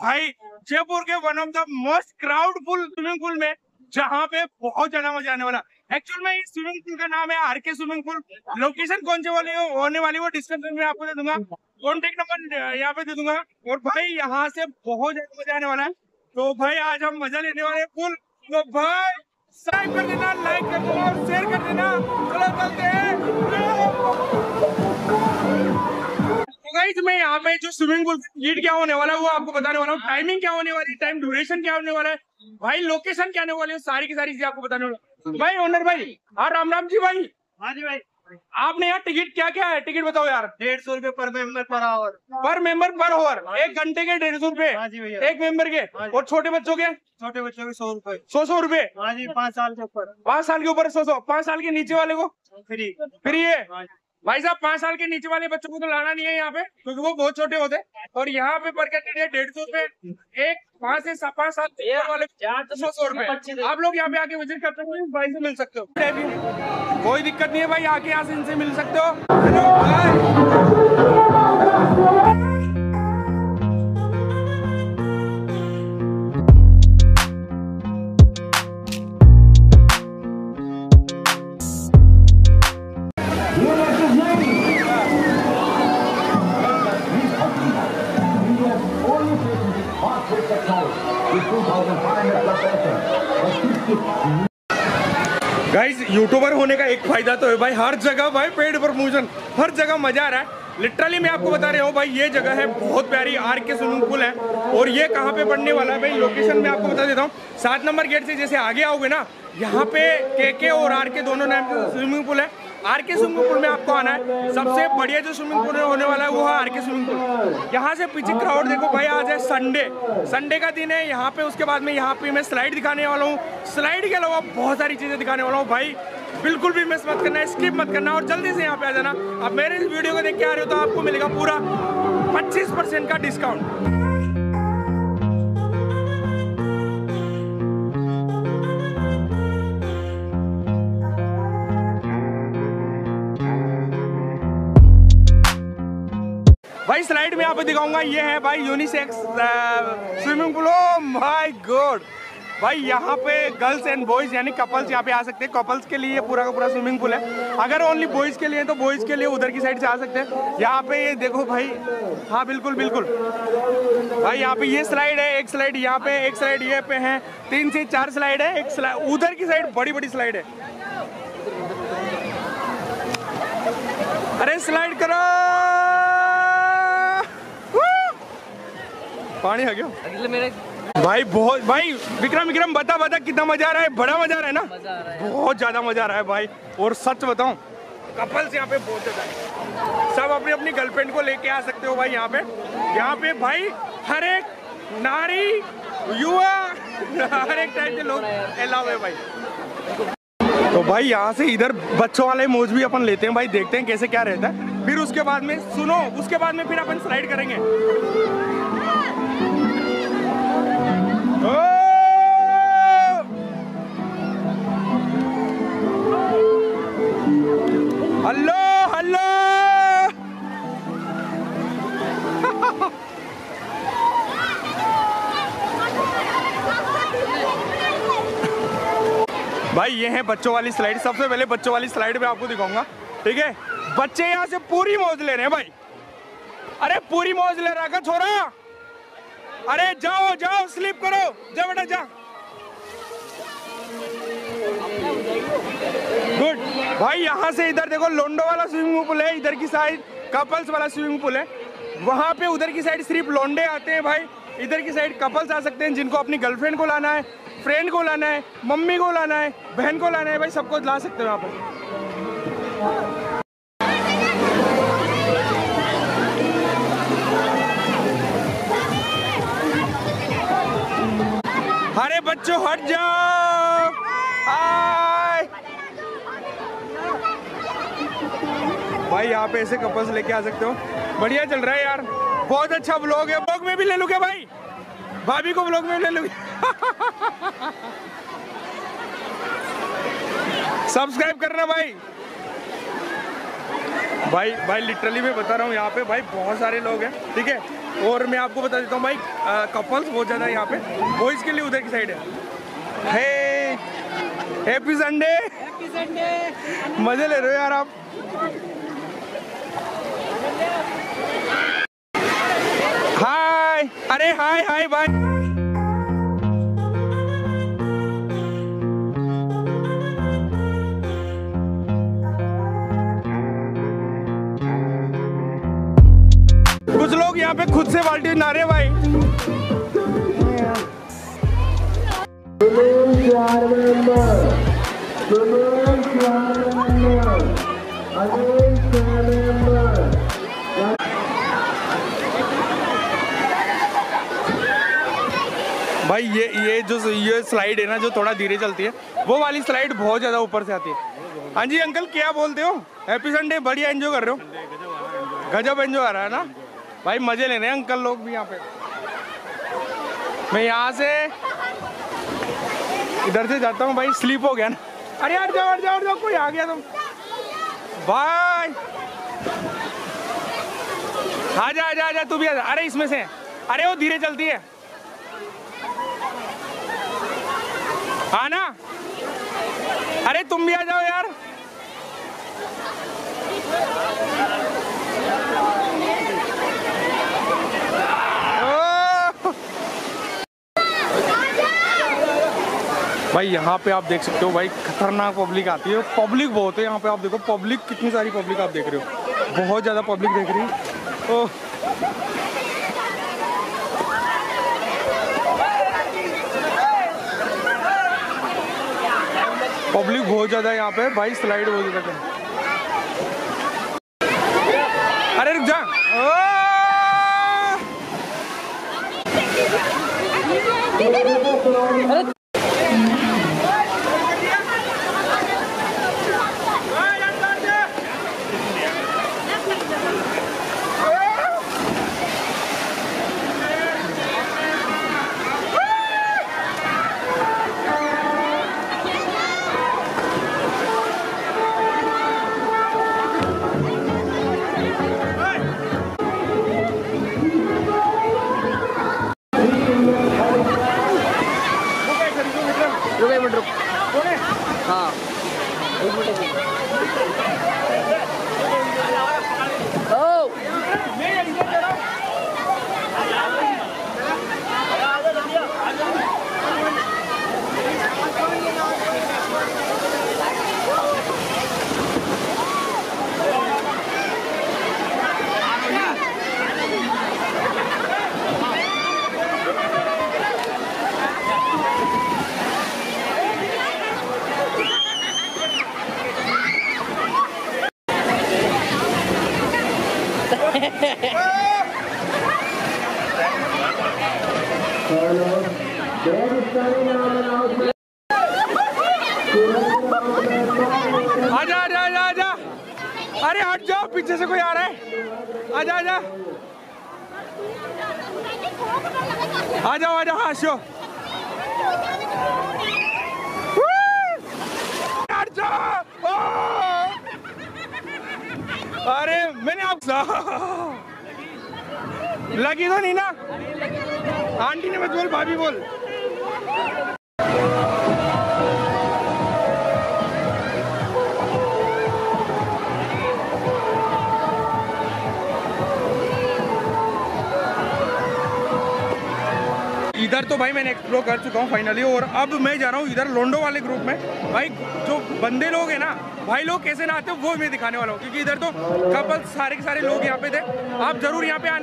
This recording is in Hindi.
भाई, जयपुर के one of the most crowdful swimming pool में, जहाँ पे बहुत ज़्यादा मज़ा आने वाला। एक्चुअल में इस स्विमिंग पूल का नाम है R K swimming pool location कौन से वाले, होने वाली वो डिस्क्रिप्शन में आपको दे दूँगा। कॉन्टेक्ट नंबर यहाँ पे दे दूँगा। और भाई, यहाँ से बहुत ज़्यादा मज़ा आने वाला है। तो भाई, आज हम मज़ा लेने वाले हैं तो भाई सब्सक्राइब कर देना लाइक कर देना और शेयर कर देना। चलो, चलते हैं। गाइस मैं यहाँ पे जो स्विमिंग पूल लीड क्या होने वाला है वो आपको बताने वाला हूँ। टाइमिंग क्या होने वाली है टाइम ड्यूरेशन क्या होने वाला है भाई लोकेशन क्या होने वाली है सारी की सारी चीज़ें आपको बताने वाला हूँ। भाई ओनर भाई हाँ राम राम जी भाई। हाँ जी भाई। आपने यार टिकट क्या क्या है? टिकट बताओ यार। डेढ़ सौ रूपए पर मेंबर पर आवर पर मेंबर पर ओवर एक घंटे के डेढ़ सौ रूपए हाँ एक मेंबर के। हाँ और छोटे बच्चों के? छोटे बच्चों के सौ रूपए सौ सौ रूपए हाँ पाँच साल के ऊपर। पाँच साल के ऊपर सौ सौ। पाँच साल के नीचे वाले को? फ्री। फ्री हाँ? भाई साहब पाँच साल के नीचे वाले बच्चों को तो लाना नहीं है यहाँ पे क्योंकि वो बहुत छोटे होते हैं। और यहाँ पे पर कैंडिडेट डेढ़ सौ रूपए एक पाँच से पाँच साल वाले सौ सौ रूपए। आप लोग यहाँ पे आके विज़िट करते हो भाई से मिल सकते हो। कोई दिक्कत नहीं है भाई आके यहाँ से इनसे मिल सकते हो। गाइस यूट्यूबर होने का एक फ़ायदा तो है भाई। हर जगह भाई पेड प्रमोशन हर जगह मज़ा आ रहा है। लिटरली मैं आपको बता रहा हूँ भाई, ये जगह है, बहुत प्यारी आर के स्विमिंग पूल है। और ये कहाँ पे पड़ने वाला है भाई? लोकेशन मैं आपको बता देता हूँ। सात नंबर गेट से जैसे आगे आओगे ना, यहाँ पे के के और आर के दोनों नाम स्विमिंग पूल है। आर के स्विमिंग पूल में आपको आना है। सबसे बढ़िया जो स्विमिंग पूल होने वाला है वो है आर के स्विमिंग पूल यहाँ से पीछे क्राउड देखो भाई, आज है संडे संडे का दिन है, यहाँ पे उसके बाद में यहाँ पे मैं स्लाइड दिखाने वाला हूँ। स्लाइड के अलावा बहुत सारी चीज़ें दिखाने वाला हूँ भाई। बिल्कुल भी मिस मत करना स्किप मत करना और जल्दी से यहाँ पे आ जाना। अब मेरे इस वीडियो को देख के आ रहे हो तो आपको मिलेगा पूरा 25 परसेंट का डिस्काउंट भाई स्लाइड में पे दिखाऊँगा, ये है भाई unisex swimming pool oh my god भाई, यहाँ पे गर्ल्स एंड बॉयज़ यानी कपल्स यहाँ पे आ सकते हैं। कपल्स के लिए पूरा का पूरा स्विमिंग पूल है। अगर ओनली बॉयज़ के लिए तो बॉयज़ के लिए उधर की साइड से आ सकते हैं। यहाँ पे ये देखो भाई हाँ बिल्कुल बिल्कुल। भाई, यहाँ पे ये स्लाइड है, एक स्लाइड यहाँ पे, एक स्लाइड ये पे है। तीन से चार स्लाइड है, एक स्लाइड उधर की साइड बड़ी बड़ी स्लाइड है। अरे स्लाइड करो! पानी आ गया। अगले मेरे भाई बहुत भाई विक्रम विक्रम बता बता कितना मज़ा आ रहा है? बड़ा मज़ा आ रहा है ना? मज़ा आ रहा है। बहुत ज़्यादा मज़ा आ रहा है भाई। और सच बताऊँ कपल्स यहाँ पे बहुत ज़्यादा है। सब अपनी अपनी गर्लफ्रेंड को लेके आ सकते हो भाई यहाँ पे। यहाँ पे भाई हर एक नारी युवा हर एक टाइप के लोग अलाव है भाई। तो भाई यहाँ से इधर बच्चों वाले मोज भी अपन लेते हैं भाई देखते हैं कैसे क्या रहता है। फिर उसके बाद में सुनो उसके बाद में फिर अपन स्लाइड करेंगे! हेलो हेलो भाई, ये है बच्चों वाली स्लाइड सबसे पहले बच्चों वाली स्लाइड में आपको दिखाऊँगा, ठीक है? बच्चे यहाँ से पूरी मौज ले रहे हैं भाई। अरे, पूरी मौज ले रहा है छोरा? अरे जाओ जाओ स्लीप करो। जा बेटा जा गुड भाई, यहाँ से इधर देखो, लोंडो वाला स्विमिंग पूल है, इधर की साइड कपल्स वाला स्विमिंग पूल है। वहाँ पे उधर की साइड सिर्फ़ लोंडे आते हैं भाई। इधर की साइड कपल्स आ सकते हैं जिनको अपनी गर्लफ्रेंड को लाना है फ्रेंड को लाना है, मम्मी को लाना है, बहन को लाना है, भाई, सबको ला सकते हो यहाँ पर। बच्चों हट जाओ। भाई, यहाँ पे ऐसे कपल्स लेके आ सकते हो। बढ़िया चल रहा है यार। बहुत अच्छा ब्लॉग है। ब्लॉग में भी ले लूँ क्या भाई? भाभी को ब्लॉग में ले लूँ सब्सक्राइब करना भाई। भाई भाई लिटरली मैं बता रहा हूँ यहाँ पे भाई बहुत सारे लोग हैं ठीक है? और मैं आपको बता देता हूँ भाई कपल्स बहुत ज़्यादा है यहाँ पे बॉयज़ के लिए उधर की साइड है। हे हैप्पी संडे मज़े ले रहे हो यार आप। हाय अरे हाय हाय भाई यहाँ पे खुद से बाल्टी नारे भाई। भाई, ये ये जो, ये स्लाइड है ना, जो थोड़ा धीरे चलती है, वो वाली स्लाइड बहुत ज़्यादा ऊपर से आती है। हाँ जी, अंकल, क्या बोलते हो? हैप्पी संडे बढ़िया एंजॉय कर रहे हो? गजब एंजॉय आ रहा है ना? भाई, मज़े ले रहे हैं अंकल लोग भी यहाँ पे। मैं यहाँ से इधर से जाता हूँ भाई, स्लीप हो गया ना। अरे यार जाओ जाओ जाओ, कोई आ गया तुम भाई। आजा आजा आजा तू भी आजा अरे, इसमें से। अरे, वो धीरे चलती है। हाँ ना। अरे, तुम भी आ जाओ यार। भाई, यहाँ पे आप देख सकते हो भाई, खतरनाक पब्लिक आती है। पब्लिक बहुत है यहाँ पे, आप देखो पब्लिक कितनी सारी पब्लिक आप देख रहे हो। बहुत ज़्यादा पब्लिक देख रही है। ओह। पब्लिक बहुत ज़्यादा है यहाँ पे, भाई स्लाइड बहुत ज़्यादा अरे, रुक जा। अरे हट जाओ, पीछे से कोई आ रहा है। आजा आजा आ जाओ आ जाओ हाँ शो। अरे, मैंने आप लगी तो नहीं ना? आंटी ने मत बोल, भाभी बोल। इधर तो भाई मैंने एक्सप्लोर कर चुका हूँ फाइनली और अब मैं जा रहा हूँ इधर लोंडो वाले ग्रुप में। भाई, जो बंदे लोग हैं ना, भाई लोग कैसे ना आते वो मैं दिखाने वाला हूँ, क्योंकि इधर तो कपल सारे के सारे लोग यहाँ पे थे। आप ज़रूर यहाँ पे आना।